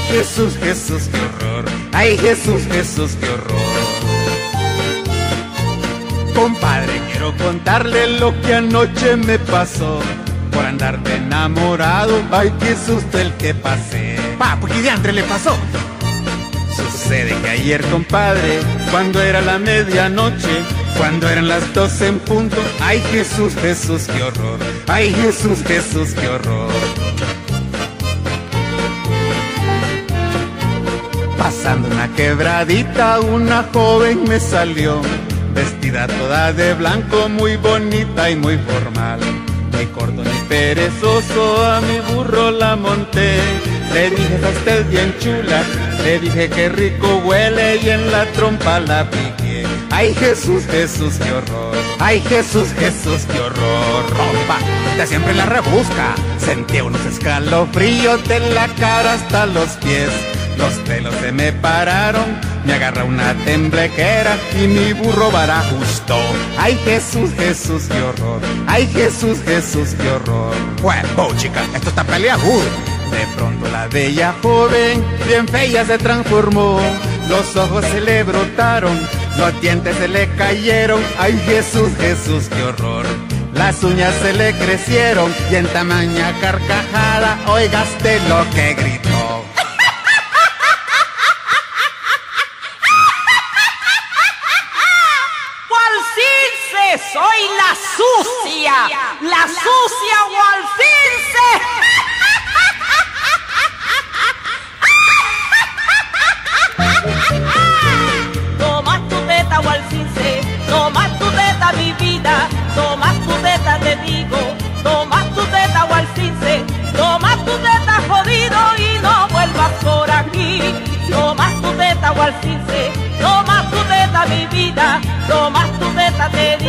Jesús, Jesús, qué horror. Ay Jesús, Jesús, qué horror. Compadre, quiero contarle lo que anoche me pasó. Por andarte enamorado, ay qué susto el que pasé. Pa, ¿qué diantre le pasó? Sucede que ayer, compadre, cuando era la medianoche, cuando eran las doce en punto, ay Jesús, Jesús, qué horror. Ay Jesús, Jesús, qué horror. Pasando una quebradita, una joven me salió, vestida toda de blanco, muy bonita y muy formal. Ni corto ni perezoso, a mi burro la monté. Le dije, está usted bien chula, le dije que rico huele y en la trompa la piqué. Ay Jesús, Jesús, qué horror. Ay Jesús, Jesús, qué horror. Compa, siempre la rebusca. Sentí unos escalofríos de la cara hasta los pies. Los pelos se me pararon, me agarra una temblequera y mi burro vara justo. Ay Jesús, Jesús, qué horror. Ay Jesús, Jesús, qué horror. Bueno, chica, esto está peleagudo. De pronto la bella joven, bien fea, se transformó. Los ojos se le brotaron, los dientes se le cayeron. Ay Jesús, Jesús, qué horror. Las uñas se le crecieron y en tamaña carcajada, oigaste lo que gritó. soy la sucia, la sucia Walfirce. toma tu teta o al cince, toma tu teta jodido y no vuelvas por aquí. Toma tu teta o al cince, toma tu teta mi vida, toma tu teta te